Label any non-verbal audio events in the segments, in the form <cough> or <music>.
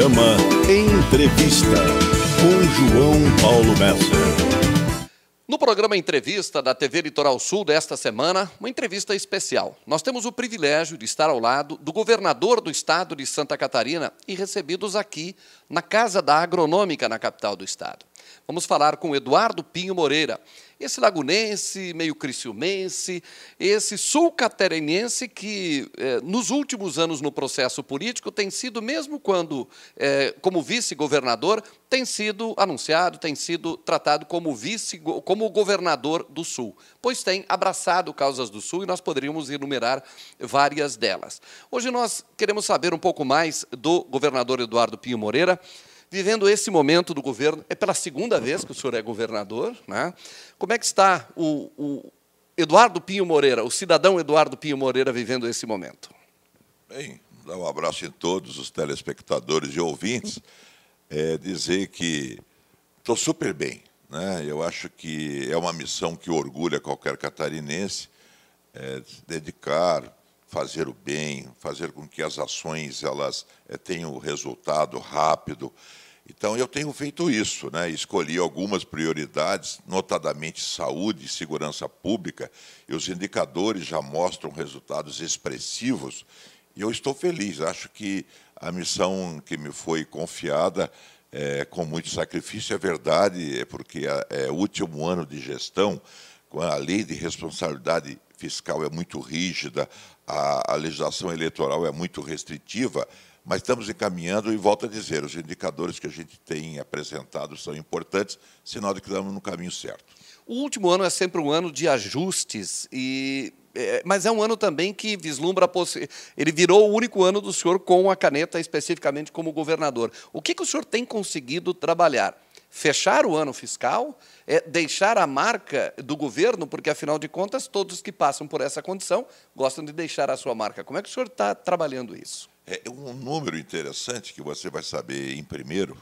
Programa Entrevista com João Paulo Messer. No programa Entrevista da TV Litoral Sul desta semana, uma entrevista especial. Nós temos o privilégio de estar ao lado do governador do estado de Santa Catarina e recebidos aqui na Casa da Agronômica, na capital do estado. Vamos falar com Eduardo Pinho Moreira, esse lagunense, meio criciumense, esse sul-catarinense que, eh, nos últimos anos no processo político, tem sido, mesmo quando, eh, como vice-governador, tem sido anunciado, tem sido tratado como vice, como governador do Sul, pois tem abraçado causas do Sul e nós poderíamos enumerar várias delas. Hoje nós queremos saber um pouco mais do governador Eduardo Pinho Moreira, vivendo esse momento do governo. É pela segunda vez que o senhor é governador. Né? Como é que está o, o Eduardo Pinho Moreira, o cidadão Eduardo Pinho Moreira, vivendo esse momento? Bem, dar um abraço em todos os telespectadores e ouvintes. É dizer que estou super bem. Né? Eu acho que é uma missão que orgulha qualquer catarinense, é, dedicar, fazer o bem, fazer com que as ações elas é, tenham resultado rápido. Então, eu tenho feito isso, né? escolhi algumas prioridades, notadamente saúde e segurança pública, e os indicadores já mostram resultados expressivos, e eu estou feliz. Acho que a missão que me foi confiada é, com muito sacrifício é verdade, é porque é, o último ano de gestão, a lei de responsabilidade fiscal é muito rígida, a, a legislação eleitoral é muito restritiva, mas estamos encaminhando e volto a dizer, os indicadores que a gente tem apresentado são importantes, sinal de que estamos no caminho certo. O último ano é sempre um ano de ajustes, e, é, mas é um ano também que vislumbra a Ele virou o único ano do senhor com a caneta, especificamente como governador. O que, que o senhor tem conseguido trabalhar? Fechar o ano fiscal, é deixar a marca do governo, porque, afinal de contas, todos que passam por essa condição gostam de deixar a sua marca. Como é que o senhor está trabalhando isso? É um número interessante que você vai saber em primeiro.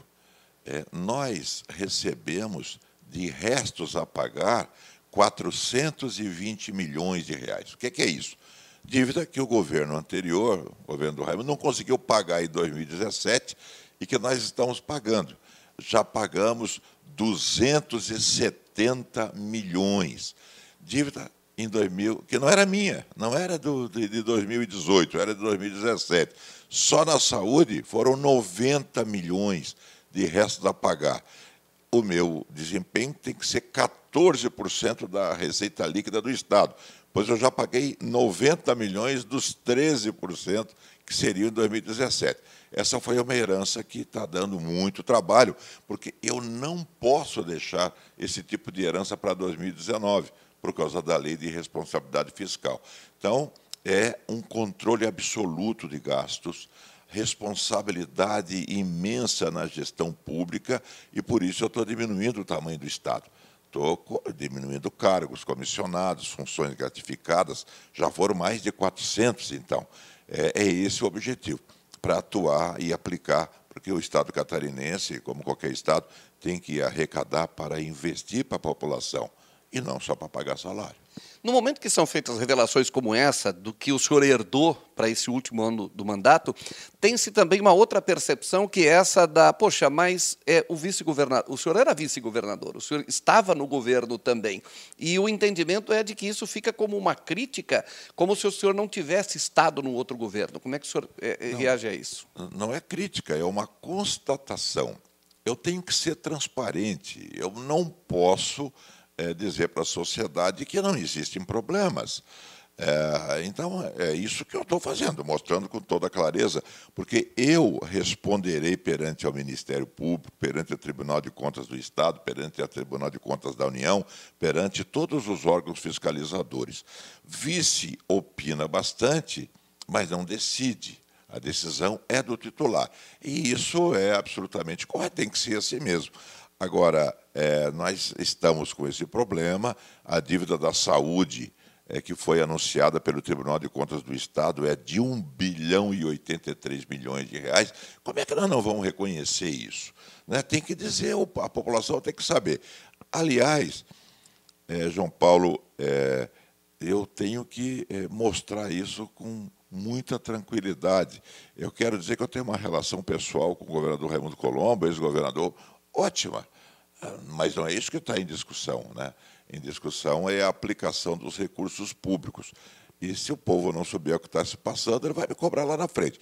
É, nós recebemos de restos a pagar 420 milhões de reais. O que é, que é isso? Dívida que o governo anterior, o governo do Raimundo, não conseguiu pagar em 2017 e que nós estamos pagando. Já pagamos 270 milhões. Dívida em 2000, que não era minha, não era do, de, de 2018, era de 2017. Só na saúde foram 90 milhões de restos a pagar. O meu desempenho tem que ser 14% da receita líquida do Estado, pois eu já paguei 90 milhões dos 13% que seriam em 2017. Essa foi uma herança que está dando muito trabalho, porque eu não posso deixar esse tipo de herança para 2019, por causa da lei de responsabilidade fiscal. Então, é um controle absoluto de gastos, responsabilidade imensa na gestão pública, e por isso eu estou diminuindo o tamanho do Estado. Estou diminuindo cargos, comissionados, funções gratificadas, já foram mais de 400, então. É, é esse o objetivo, para atuar e aplicar, porque o Estado catarinense, como qualquer Estado, tem que arrecadar para investir para a população e não só para pagar salário. No momento que são feitas revelações como essa, do que o senhor herdou para esse último ano do mandato, tem-se também uma outra percepção que é essa da, poxa, mas é o vice-governador, o senhor era vice-governador, o senhor estava no governo também. E o entendimento é de que isso fica como uma crítica, como se o senhor não tivesse estado no outro governo. Como é que o senhor é, não, reage a isso? Não é crítica, é uma constatação. Eu tenho que ser transparente, eu não posso é, dizer para a sociedade que não existem problemas. É, então, é isso que eu estou fazendo, mostrando com toda clareza, porque eu responderei perante o Ministério Público, perante o Tribunal de Contas do Estado, perante o Tribunal de Contas da União, perante todos os órgãos fiscalizadores. Vice opina bastante, mas não decide. A decisão é do titular. E isso é absolutamente correto, tem que ser assim mesmo. Agora, é, nós estamos com esse problema, a dívida da saúde, é, que foi anunciada pelo Tribunal de Contas do Estado, é de 1 bilhão e 83 milhões de reais. Como é que nós não vamos reconhecer isso? Né? Tem que dizer, a população tem que saber. Aliás, é, João Paulo, é, eu tenho que é, mostrar isso com muita tranquilidade. Eu quero dizer que eu tenho uma relação pessoal com o governador Raimundo Colombo, ex-governador, ótima. Mas não é isso que está em discussão. Né? Em discussão é a aplicação dos recursos públicos. E se o povo não souber o que está se passando, ele vai me cobrar lá na frente.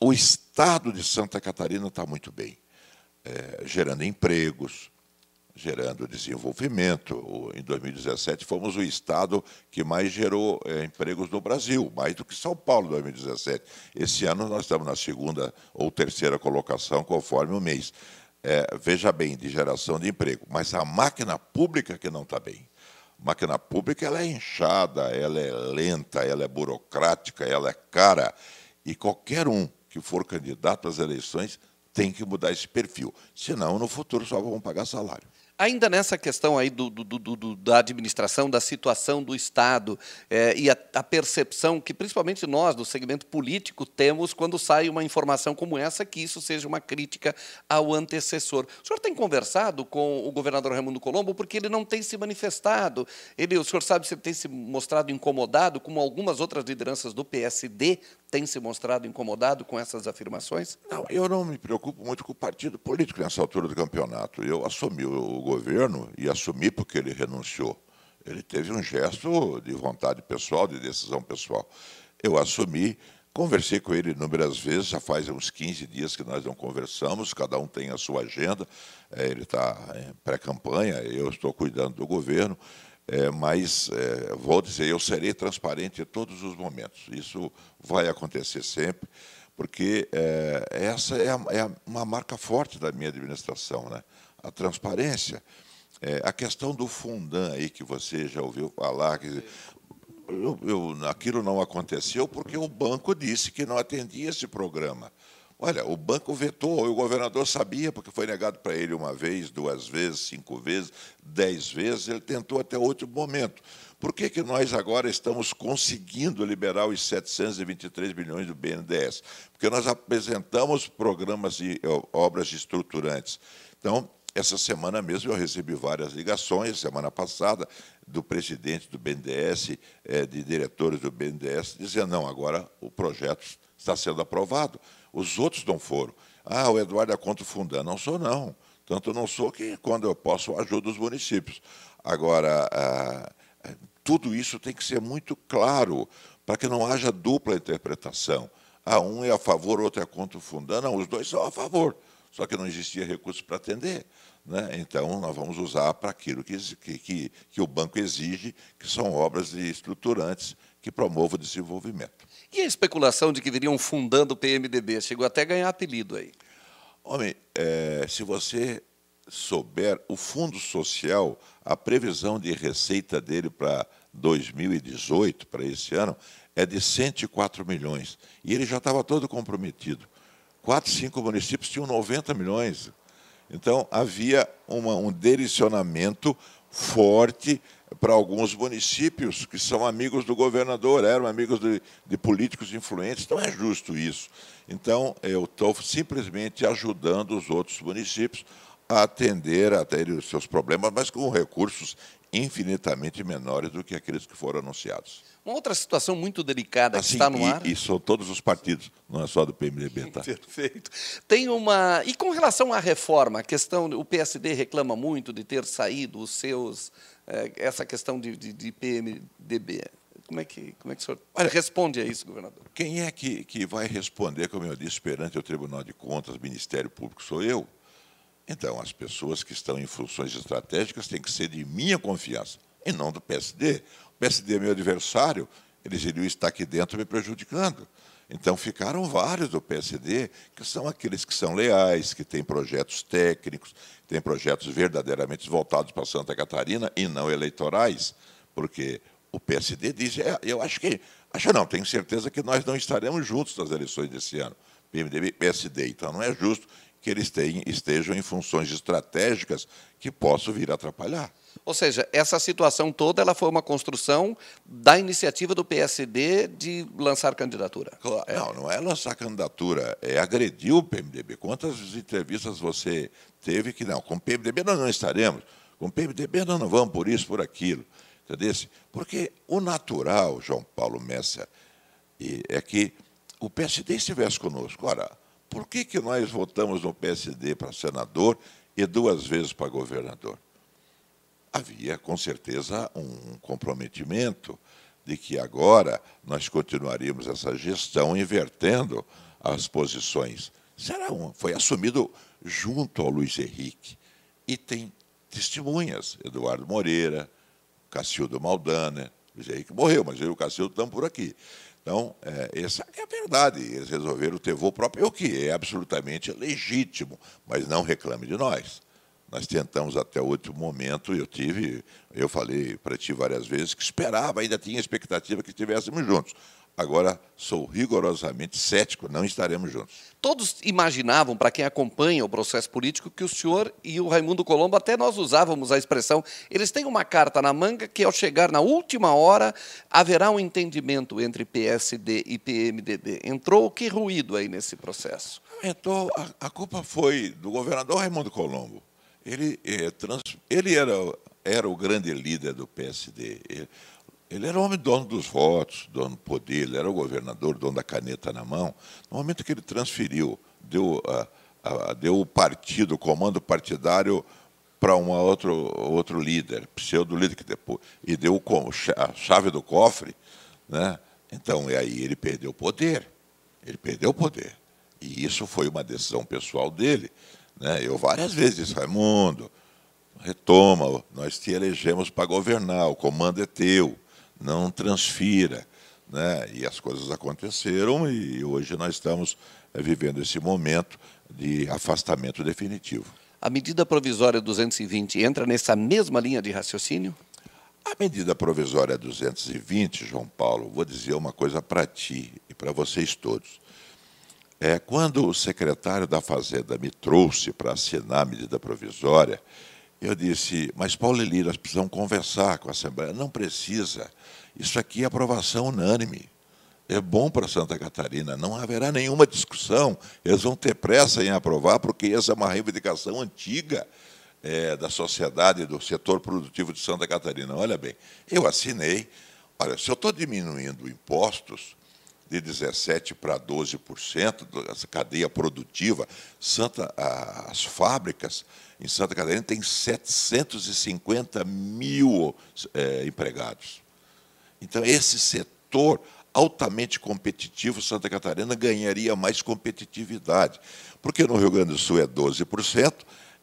O Estado de Santa Catarina está muito bem, é, gerando empregos, gerando desenvolvimento. Em 2017, fomos o estado que mais gerou é, empregos no Brasil, mais do que São Paulo em 2017. Esse ano nós estamos na segunda ou terceira colocação, conforme o mês. É, veja bem, de geração de emprego. Mas a máquina pública que não está bem. A máquina pública ela é inchada, ela é lenta, ela é burocrática, ela é cara. E qualquer um que for candidato às eleições tem que mudar esse perfil. Senão, no futuro, só vão pagar salário. Ainda nessa questão aí do, do, do, da administração, da situação do Estado é, e a, a, percepção que principalmente nós, do segmento político, temos quando sai uma informação como essa, que isso seja uma crítica ao antecessor. O senhor tem conversado com o governador Raimundo Colombo porque ele não tem se manifestado. Ele, o senhor sabe se ele tem se mostrado incomodado, como algumas outras lideranças do PSD têm se mostrado incomodado com essas afirmações? Não, eu não me preocupo muito com o partido político nessa altura do campeonato. Eu assumi o governo e assumi porque ele renunciou. Ele teve um gesto de vontade pessoal, de decisão pessoal. Eu assumi, conversei com ele inúmeras vezes, já faz uns 15 dias que nós não conversamos, cada um tem a sua agenda, é, ele está em pré-campanha, eu estou cuidando do governo, é, mas é, vou dizer, eu serei transparente em todos os momentos. Isso vai acontecer sempre, porque é, essa é, a, é, uma marca forte da minha administração. Né? a transparência. É, a questão do Fundan aí que você já ouviu falar, dizer, eu, eu, aquilo não aconteceu porque o banco disse que não atendia esse programa. Olha, o banco vetou, o governador sabia, porque foi negado para ele uma vez, duas vezes, cinco vezes, dez vezes, ele tentou até outro momento. Por que, que nós agora estamos conseguindo liberar os 723 bilhões do BNDES? Porque nós apresentamos programas e obras estruturantes. Então, essa semana mesmo eu recebi várias ligações, semana passada, do presidente do BNDES, é, de diretores do BNDES, dizendo, não, agora o projeto está sendo aprovado. Os outros não foram. Ah, o Eduardo é contra o Fundan. Não sou, não. Tanto não sou que, quando eu posso, ajudo os municípios. Agora, ah, tudo isso tem que ser muito claro, para que não haja dupla interpretação. Ah, um é a favor, outro é contra o Fundan. Não, os dois são a favor só que não existia recurso para atender. Né? Então, nós vamos usar para aquilo que, que, que, o banco exige, que são obras estruturantes que promovam o desenvolvimento. E a especulação de que viriam fundando o PMDB? Chegou até a ganhar apelido aí. Homem, é, se você souber, o Fundo Social, a previsão de receita dele para 2018, para esse ano, é de 104 milhões. E ele já estava todo comprometido quatro, cinco municípios tinham 90 milhões. Então, havia uma, um direcionamento forte para alguns municípios que são amigos do governador, eram amigos de, de políticos influentes. Não é justo isso. Então, eu estou simplesmente ajudando os outros municípios a atender a os seus problemas, mas com recursos infinitamente menores do que aqueles que foram anunciados. Uma outra situação muito delicada assim, que está no e, ar. E são todos os partidos, não é só do PMDB, tá? <laughs> Perfeito. Tem uma. E com relação à reforma, a questão. O PSD reclama muito de ter saído os seus. É, essa questão de, de, de, PMDB. Como é que, como é que o senhor Olha, responde a isso, governador? Quem é que, que vai responder, como eu disse, perante o Tribunal de Contas, Ministério Público, sou eu? Então, as pessoas que estão em funções estratégicas têm que ser de minha confiança, e não do PSD. PSD é meu adversário, eles iriam estar aqui dentro me prejudicando. Então, ficaram vários do PSD, que são aqueles que são leais, que têm projetos técnicos, têm projetos verdadeiramente voltados para Santa Catarina e não eleitorais, porque o PSD diz, é, eu acho que, acho não, tenho certeza que nós não estaremos juntos nas eleições desse ano, PMDB PSD, então não é justo que eles tenham, estejam em funções estratégicas que possam vir atrapalhar. Ou seja, essa situação toda ela foi uma construção da iniciativa do PSD de lançar candidatura. É. Não, não é lançar candidatura, é agredir o PMDB. Quantas entrevistas você teve que, não, com o PMDB nós não estaremos, com o PMDB nós não vamos por isso, por aquilo. Entendeu? Porque o natural, João Paulo Messer, é que o PSD estivesse conosco. Ora, por que, que nós votamos no PSD para senador e duas vezes para governador? Havia, com certeza, um comprometimento de que agora nós continuaríamos essa gestão invertendo as posições. Será um, foi assumido junto ao Luiz Henrique. E tem testemunhas, Eduardo Moreira, Cacildo Maldana, Luiz Henrique morreu, mas eu e o Cacildo estamos por aqui. Então, é, essa é a verdade. Eles resolveram ter voo próprio, o que é absolutamente legítimo, mas não reclame de nós. Nós tentamos até o último momento, eu tive, eu falei para ti várias vezes que esperava, ainda tinha expectativa que estivéssemos juntos. Agora sou rigorosamente cético, não estaremos juntos. Todos imaginavam, para quem acompanha o processo político, que o senhor e o Raimundo Colombo, até nós usávamos a expressão, eles têm uma carta na manga que, ao chegar na última hora, haverá um entendimento entre PSD e PMDB. Entrou que ruído aí nesse processo? Entrou, a, a culpa foi do governador Raimundo Colombo. Ele, é, ele era, era o grande líder do PSD. Ele, ele era o homem dono dos votos, dono do poder, ele era o governador, dono da caneta na mão. No momento que ele transferiu, deu, a, a, deu o partido, o comando partidário para um outro, outro líder, pseudo-líder, que depois, e deu a chave do cofre, né? então, e aí ele perdeu o poder. Ele perdeu o poder. E isso foi uma decisão pessoal dele. Né? Eu várias vezes disse, Raimundo, retoma, nós te elegemos para governar, o comando é teu não transfira. Né? E as coisas aconteceram e hoje nós estamos eh, vivendo esse momento de afastamento definitivo. A medida provisória 220 entra nessa mesma linha de raciocínio? A medida provisória 220, João Paulo, vou dizer uma coisa para ti e para vocês todos. É, quando o secretário da Fazenda me trouxe para assinar a medida provisória, eu disse, mas Paulo Lira, nós precisamos conversar com a Assembleia. Não precisa. Isso aqui é aprovação unânime. É bom para Santa Catarina, não haverá nenhuma discussão. Eles vão ter pressa em aprovar, porque essa é uma reivindicação antiga é, da sociedade, do setor produtivo de Santa Catarina. Olha bem, eu assinei. Olha, se eu estou diminuindo impostos, de 17% para 12%, essa cadeia produtiva. Santa, as fábricas em Santa Catarina têm 750 mil é, empregados. Então, esse setor altamente competitivo, Santa Catarina ganharia mais competitividade. Porque no Rio Grande do Sul é 12%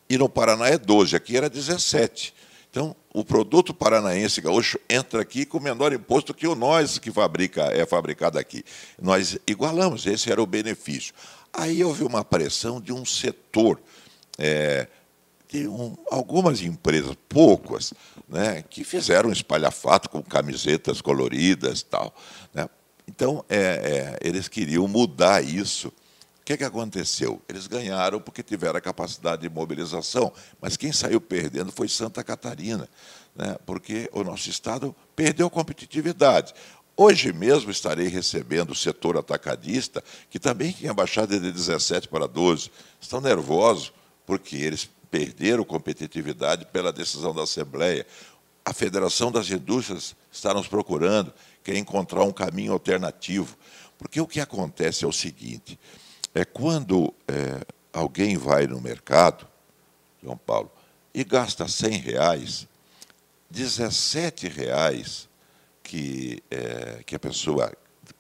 e no Paraná é 12%, aqui era 17%. Então, o produto paranaense gaúcho entra aqui com menor imposto que o nós que fabrica, é fabricado aqui. Nós igualamos, esse era o benefício. Aí houve uma pressão de um setor, é, de um, algumas empresas, poucas, né, que fizeram um espalhafato com camisetas coloridas tal. Né? Então, é, é, eles queriam mudar isso que, que aconteceu? Eles ganharam porque tiveram a capacidade de mobilização, mas quem saiu perdendo foi Santa Catarina, né? porque o nosso Estado perdeu competitividade. Hoje mesmo estarei recebendo o setor atacadista, que também tinha baixado de 17 para 12. Estão nervosos porque eles perderam competitividade pela decisão da Assembleia. A Federação das Indústrias está nos procurando, quer encontrar um caminho alternativo. Porque o que acontece é o seguinte: é quando é, alguém vai no mercado, João Paulo, e gasta 100 reais, 17 reais que, é, que a pessoa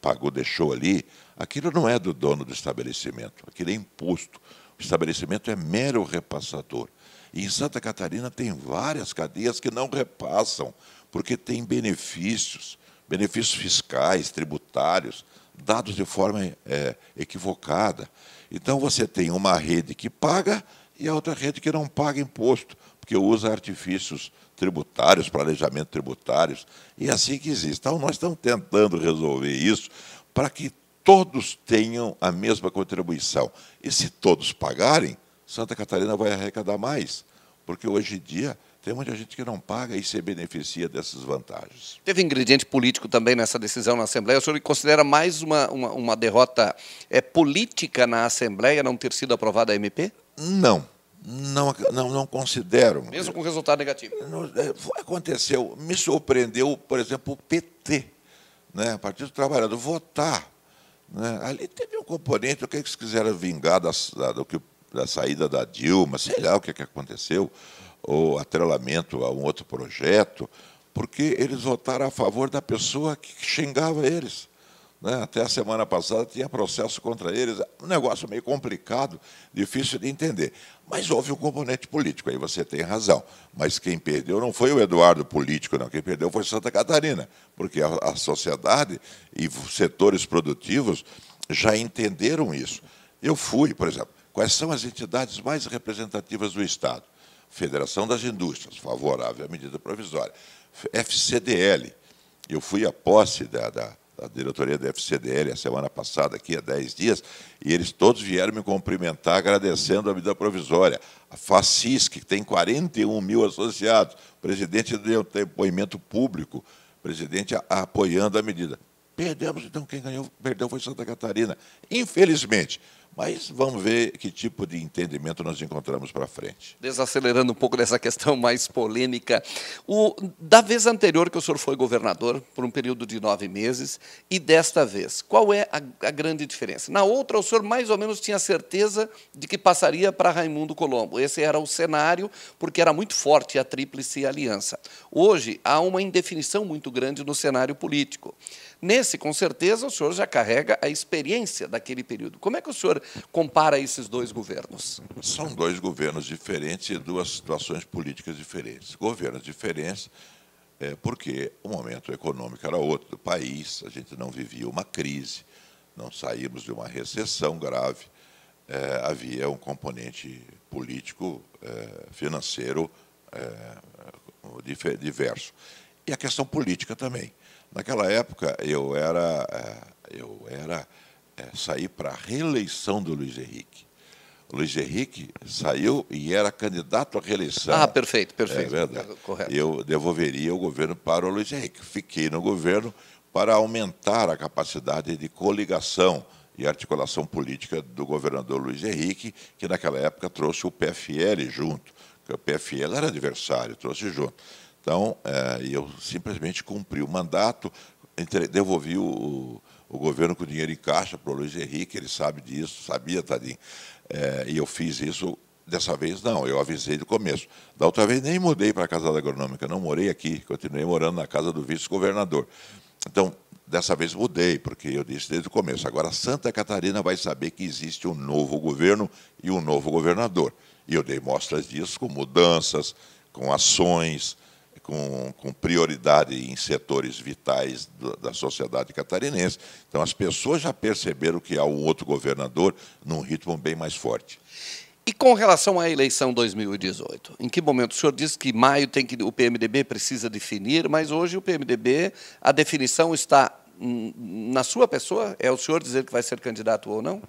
pagou, deixou ali, aquilo não é do dono do estabelecimento, aquilo é imposto. O estabelecimento é mero repassador. E em Santa Catarina tem várias cadeias que não repassam, porque tem benefícios, benefícios fiscais, tributários, dados de forma é, equivocada. Então você tem uma rede que paga e a outra rede que não paga imposto, porque usa artifícios tributários, planejamento tributários, e é assim que existe. Então nós estamos tentando resolver isso para que todos tenham a mesma contribuição. E se todos pagarem, Santa Catarina vai arrecadar mais, porque hoje em dia tem muita gente que não paga e se beneficia dessas vantagens. Teve ingrediente político também nessa decisão na Assembleia. O senhor considera mais uma, uma, uma derrota é, política na Assembleia não ter sido aprovada a MP? Não. Não, não, não considero. Mesmo com resultado negativo? É, aconteceu. Me surpreendeu, por exemplo, o PT né, Partido dos Trabalhadores, votar. Né? Ali teve um componente, o que eles quiseram vingar da, da, que, da saída da Dilma, sei lá o que, que aconteceu, ou atrelamento a um outro projeto, porque eles votaram a favor da pessoa que xingava eles. Né? Até a semana passada tinha processo contra eles, um negócio meio complicado, difícil de entender. Mas houve um componente político, aí você tem razão. Mas quem perdeu não foi o Eduardo político, não. Quem perdeu foi Santa Catarina, porque a, a sociedade e setores produtivos já entenderam isso. Eu fui, por exemplo, quais são as entidades mais representativas do Estado? Federação das Indústrias, favorável à medida provisória. FCDL, eu fui à posse da, da da diretoria da FCDL a semana passada, aqui há 10 dias, e eles todos vieram me cumprimentar agradecendo a medida provisória. A FACIS, que tem 41 mil associados, o presidente deu depoimento público, o presidente apoiando a medida. Perdemos, então quem ganhou, perdeu foi Santa Catarina. Infelizmente, mas vamos ver que tipo de entendimento nós encontramos para frente. Desacelerando um pouco dessa questão mais polêmica, o, da vez anterior que o senhor foi governador, por um período de nove meses, e desta vez, qual é a, a grande diferença? Na outra, o senhor mais ou menos tinha certeza de que passaria para Raimundo Colombo. Esse era o cenário, porque era muito forte a tríplice aliança. Hoje, há uma indefinição muito grande no cenário político. Nesse, com certeza, o senhor já carrega a experiência daquele período. Como é que o senhor compara esses dois governos? São dois governos diferentes e duas situações políticas diferentes. Governos diferentes, é, porque o momento econômico era outro do país, a gente não vivia uma crise, não saímos de uma recessão grave, é, havia um componente político, é, financeiro é, diverso. E a questão política também. Naquela época, eu era, é, eu era é, saí para a reeleição do Luiz Henrique. O Luiz Henrique saiu e era candidato à reeleição. Ah, perfeito, perfeito. É verdade. Correto. Eu devolveria o governo para o Luiz Henrique. Fiquei no governo para aumentar a capacidade de coligação e articulação política do governador Luiz Henrique, que naquela época trouxe o PFL junto. o PFL era adversário, trouxe junto. Então, é, eu simplesmente cumpri o mandato, devolvi o, o governo com dinheiro em caixa para o Luiz Henrique, ele sabe disso, sabia, Tadinho. É, e eu fiz isso, dessa vez não, eu avisei do começo. Da outra vez nem mudei para a Casa da Agronômica, não morei aqui, continuei morando na casa do vice-governador. Então, dessa vez mudei, porque eu disse desde o começo. Agora, Santa Catarina vai saber que existe um novo governo e um novo governador. E eu dei mostras disso com mudanças, com ações, com, com prioridade em setores vitais do, da sociedade catarinense. Então, as pessoas já perceberam que há um outro governador num ritmo bem mais forte. E com relação à eleição 2018, em que momento? O senhor disse que maio tem que o PMDB precisa definir, mas hoje o PMDB, a definição está na sua pessoa? É o senhor dizer que vai ser candidato ou não?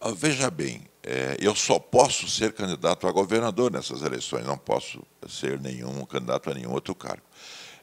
Ah, veja bem, é, eu só posso ser candidato a governador nessas eleições, não posso ser nenhum candidato a nenhum outro cargo.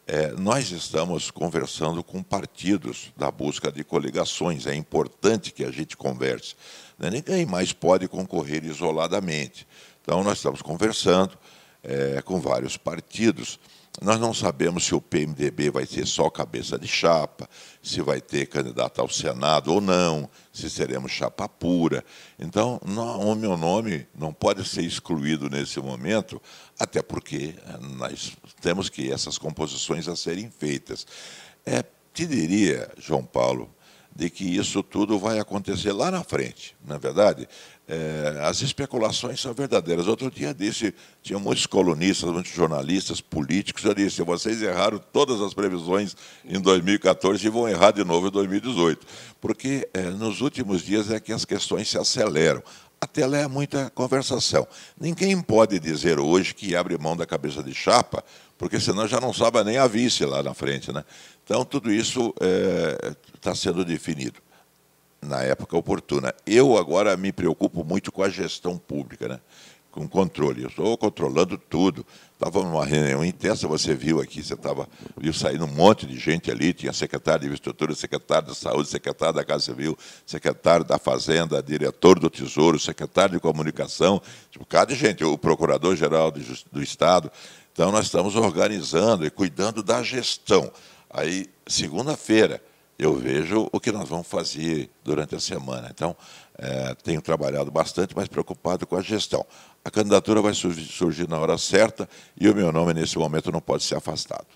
É, nós estamos conversando com partidos da busca de coligações, é importante que a gente converse. Né? Ninguém mais pode concorrer isoladamente. Então, nós estamos conversando é, com vários partidos nós não sabemos se o PMDB vai ser só cabeça de chapa, se vai ter candidato ao Senado ou não, se seremos chapa pura. Então, não, o meu nome não pode ser excluído nesse momento, até porque eh, nós temos que essas composições a serem feitas. É, te diria, João Paulo, de que isso tudo vai acontecer lá na frente, na é verdade. É, as especulações são verdadeiras. Outro dia disse, tinha muitos colunistas, muitos jornalistas, políticos, eu disse, vocês erraram todas as previsões em 2014 e vão errar de novo em 2018. Porque é, nos últimos dias é que as questões se aceleram. Até lá é muita conversação. Ninguém pode dizer hoje que abre mão da cabeça de chapa, porque senão já não sabe nem a vice lá na frente. Né? Então, tudo isso está é, sendo definido na época oportuna. Eu agora me preocupo muito com a gestão pública, né? com controle. Eu estou controlando tudo. Estava numa reunião intensa, você viu aqui, você estava, viu saindo um monte de gente ali, tinha secretário de infraestrutura, secretário de saúde, secretário da Casa Civil, secretário da Fazenda, diretor do Tesouro, secretário de comunicação, tipo, cada gente, o procurador-geral do Estado. Então, nós estamos organizando e cuidando da gestão. Aí, segunda-feira, eu vejo o que nós vamos fazer durante a semana. Então, é, tenho trabalhado bastante, mas preocupado com a gestão. A candidatura vai surgir na hora certa e o meu nome, nesse momento, não pode ser afastado.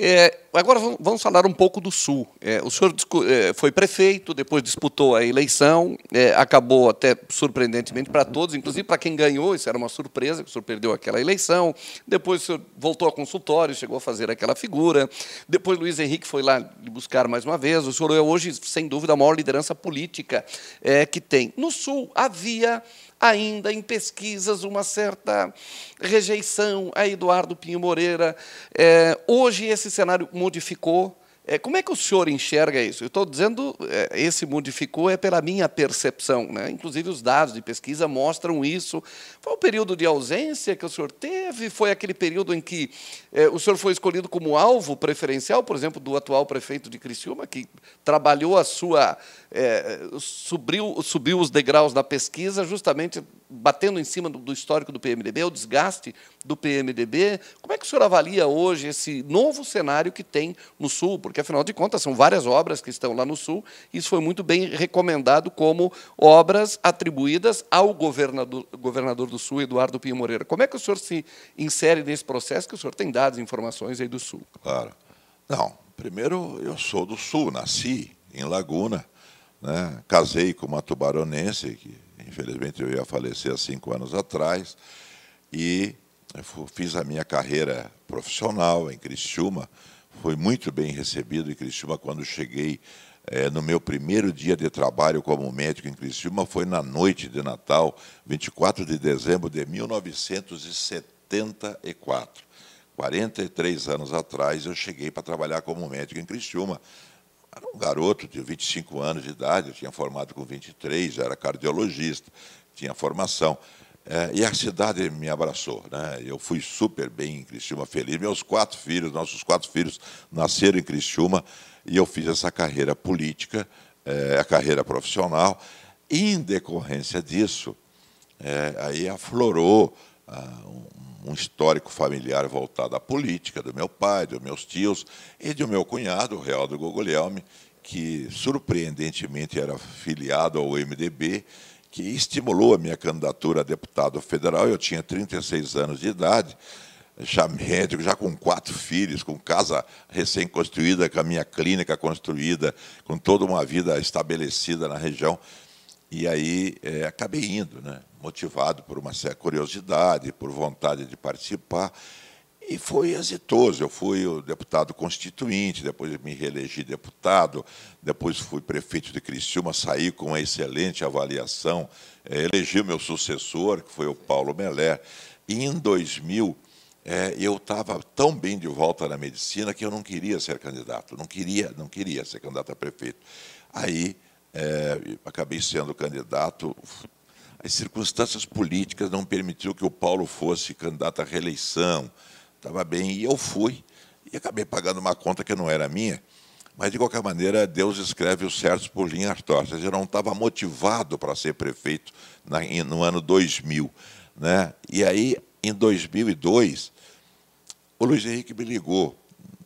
É, agora vamos falar um pouco do Sul. É, o senhor é, foi prefeito, depois disputou a eleição, é, acabou até surpreendentemente para todos, inclusive para quem ganhou, isso era uma surpresa, que o senhor perdeu aquela eleição. Depois o senhor voltou ao consultório, chegou a fazer aquela figura. Depois Luiz Henrique foi lá buscar mais uma vez. O senhor é hoje, sem dúvida, a maior liderança política é, que tem. No Sul havia ainda em pesquisas uma certa rejeição a Eduardo Pinho Moreira. É, hoje esse cenário modificou. É, como é que o senhor enxerga isso? Eu estou dizendo, é, esse modificou é pela minha percepção. Né? Inclusive, os dados de pesquisa mostram isso. Foi um período de ausência que o senhor teve? Foi aquele período em que é, o senhor foi escolhido como alvo preferencial, por exemplo, do atual prefeito de Criciúma, que trabalhou a sua. É, subiu, subiu os degraus da pesquisa justamente batendo em cima do, histórico do PMDB, o desgaste do PMDB. Como é que o senhor avalia hoje esse novo cenário que tem no Sul? Porque, afinal de contas, são várias obras que estão lá no Sul, isso foi muito bem recomendado como obras atribuídas ao governador, governador do Sul, Eduardo Pinho Moreira. Como é que o senhor se insere nesse processo, que o senhor tem dados informações aí do Sul? Claro. Não, primeiro, eu sou do Sul, nasci em Laguna, né? casei com uma tubaronense, que Infelizmente, eu ia falecer há cinco anos atrás. E fiz a minha carreira profissional em Criciúma. Fui muito bem recebido em Criciúma quando cheguei é, no meu primeiro dia de trabalho como médico em Criciúma. Foi na noite de Natal, 24 de dezembro de 1974. 43 anos atrás, eu cheguei para trabalhar como médico em Criciúma. Era um garoto de 25 anos de idade, eu tinha formado com 23, já era cardiologista, tinha formação. É, e a cidade me abraçou. Né? Eu fui super bem em Criciúma, feliz. Meus quatro filhos, nossos quatro filhos, nasceram em Criciúma, e eu fiz essa carreira política, é, a carreira profissional. E, em decorrência disso, é, aí aflorou um histórico familiar voltado à política, do meu pai, dos meus tios e do meu cunhado, o Realdo Gogolhelme, que surpreendentemente era filiado ao MDB, que estimulou a minha candidatura a deputado federal. Eu tinha 36 anos de idade, já médico, já com quatro filhos, com casa recém-construída, com a minha clínica construída, com toda uma vida estabelecida na região. E aí é, acabei indo, né? motivado por uma certa curiosidade, por vontade de participar. E foi exitoso. Eu fui o deputado constituinte, depois me reelegi deputado, depois fui prefeito de Criciúma, saí com uma excelente avaliação, é, elegi meu sucessor, que foi o Paulo Melé. E em 2000, é, eu estava tão bem de volta na medicina que eu não queria ser candidato, não queria, não queria ser candidato a prefeito. Aí é, acabei sendo candidato. As circunstâncias políticas não permitiram que o Paulo fosse candidato à reeleição. Estava bem, e eu fui. E acabei pagando uma conta que não era minha. Mas, de qualquer maneira, Deus escreve os certos por linhas tortas. Eu não estava motivado para ser prefeito no ano 2000. Né? E aí, em 2002, o Luiz Henrique me ligou.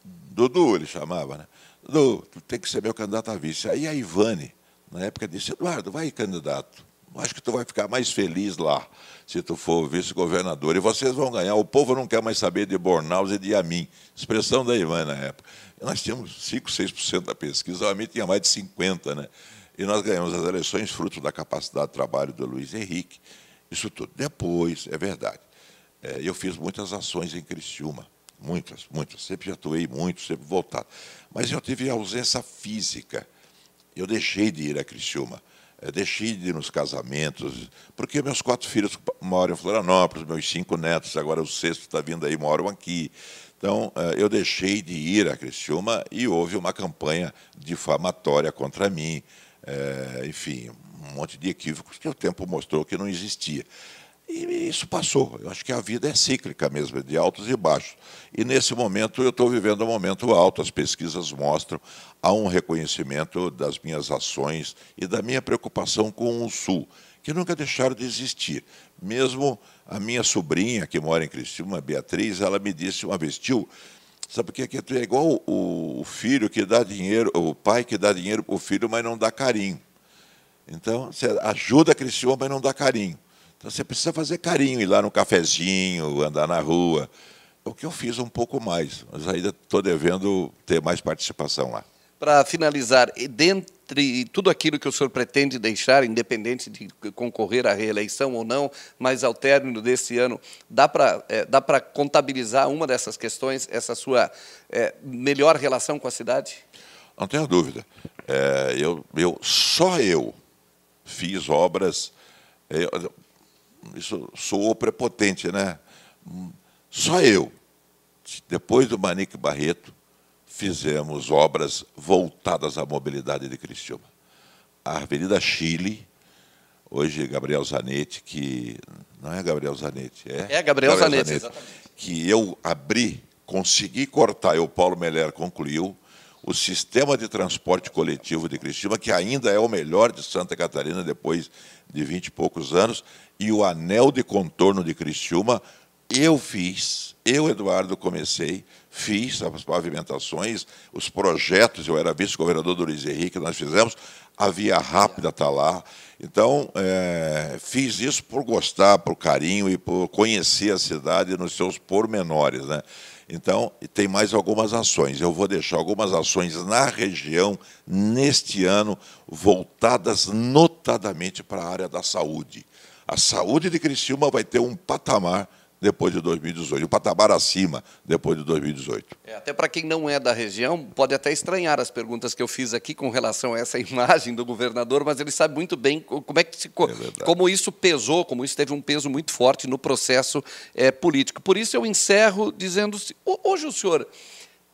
Dudu, ele chamava, né? Dudu, tu tem que ser meu candidato a vice. Aí a Ivane, na época disse, Eduardo, vai candidato. Acho que tu vai ficar mais feliz lá, se tu for vice-governador. E vocês vão ganhar. O povo não quer mais saber de Bornaus e de Amin. Expressão da Ivan na época. E nós tínhamos 5, 6% da pesquisa, o Amin tinha mais de 50%. Né? E nós ganhamos as eleições fruto da capacidade de trabalho do Luiz Henrique. Isso tudo. Depois, é verdade, é, eu fiz muitas ações em Criciúma. Muitas, muitas. Sempre atuei muito, sempre voltado. Mas eu tive ausência física eu deixei de ir a Criciúma, eu deixei de ir nos casamentos, porque meus quatro filhos moram em Florianópolis, meus cinco netos, agora o sexto está vindo aí, moram aqui. Então, eh, eu deixei de ir a Criciúma e houve uma campanha difamatória contra mim, é, enfim, um monte de equívocos que o tempo mostrou que não existia. E isso passou. Eu acho que a vida é cíclica mesmo, de altos e baixos. E nesse momento eu estou vivendo um momento alto. As pesquisas mostram há um reconhecimento das minhas ações e da minha preocupação com o Sul, que nunca deixaram de existir. Mesmo a minha sobrinha, que mora em Cristina, Beatriz, ela me disse uma vez, tio, Sabe por quê? Tu é igual o, filho que dá dinheiro, o pai que dá dinheiro para o filho, mas não dá carinho. Então, você ajuda a Criciúma, mas não dá carinho. Então, você precisa fazer carinho, ir lá no cafezinho, andar na rua. É o que eu fiz um pouco mais, mas ainda estou devendo ter mais participação lá. Para finalizar, dentre tudo aquilo que o senhor pretende deixar, independente de concorrer à reeleição ou não, mas ao término desse ano, dá para é, dá contabilizar uma dessas questões, essa sua é, melhor relação com a cidade? Não tenho dúvida. É, eu, eu, só eu fiz obras. Eu, isso soou prepotente, né? Só eu, depois do Manique Barreto, fizemos obras voltadas à mobilidade de Criciúma. A Avenida Chile, hoje Gabriel Zanetti, que não é Gabriel Zanetti, é, é Gabriel, Gabriel Zanetti, Zanetti que eu abri, consegui cortar, e o Paulo Meller concluiu, o sistema de transporte coletivo de Criciúma, que ainda é o melhor de Santa Catarina depois de vinte e poucos anos, e o anel de contorno de Criciúma, eu fiz, eu, Eduardo, comecei, fiz as pavimentações, os projetos, eu era vice-governador do Luiz Henrique, nós fizemos, a Via Rápida está lá. Então, é, fiz isso por gostar, por carinho e por conhecer a cidade nos seus pormenores. Né? Então, tem mais algumas ações. Eu vou deixar algumas ações na região neste ano, voltadas notadamente para a área da saúde. A saúde de Criciúma vai ter um patamar depois de 2018, o patamar acima depois de 2018. É, até para quem não é da região, pode até estranhar as perguntas que eu fiz aqui com relação a essa <laughs> imagem do governador, mas ele sabe muito bem como é que se, é como isso pesou, como isso teve um peso muito forte no processo é, político. Por isso eu encerro dizendo: hoje o senhor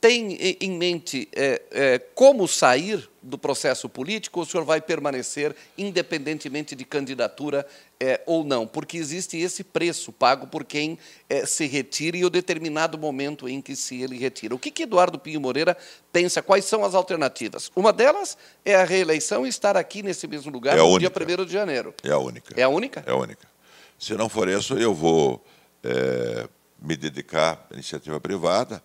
tem em mente é, é, como sair do processo político ou o senhor vai permanecer independentemente de candidatura é, ou não? Porque existe esse preço pago por quem se retira e o determinado momento em que se ele retira. O que, que Eduardo Pinho Moreira pensa? Quais são as alternativas? Uma delas é a reeleição e estar aqui nesse mesmo lugar é no dia 1 de janeiro. É a única. É a única? É a única. Se não for isso, eu vou me dedicar à iniciativa privada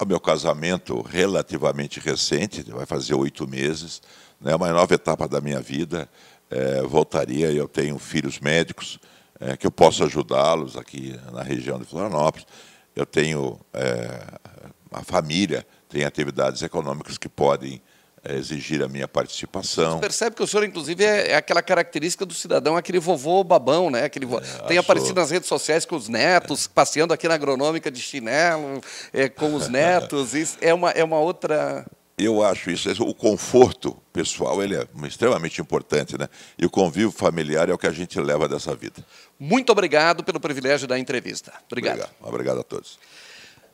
o meu casamento relativamente recente, vai fazer oito meses, né, uma nova etapa da minha vida. É, voltaria, eu tenho filhos médicos, é, que eu posso ajudá-los aqui na região de Florianópolis. Eu tenho é, a família, tem atividades econômicas que podem exigir a minha participação. Você percebe que o senhor, inclusive, é, é aquela característica do cidadão, aquele vovô babão, né? Aquele vo... é, tem aparecido nas redes sociais com os netos, passeando aqui na agronômica de chinelo, é, com os netos. <laughs> Isso é uma, é uma outra. Eu acho isso, o conforto pessoal ele é extremamente importante, né? E o convívio familiar é o que a gente leva dessa vida. Muito obrigado pelo privilégio da entrevista. Obrigado. Obrigado, obrigado a todos.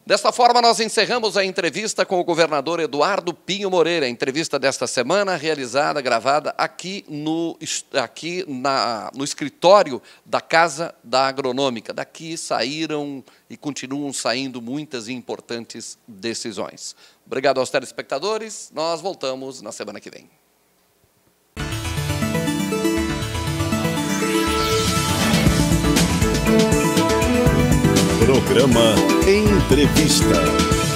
Desta forma, nós encerramos a entrevista com o governador Eduardo Pinho Moreira. A entrevista desta semana, realizada, gravada aqui no, aqui na, no escritório da Casa da Agronômica. Daqui saíram e continuam saindo muitas e importantes decisões. Obrigado aos telespectadores. Nós voltamos na semana que vem. Programa Entrevista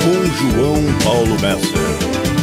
com João Paulo Messer.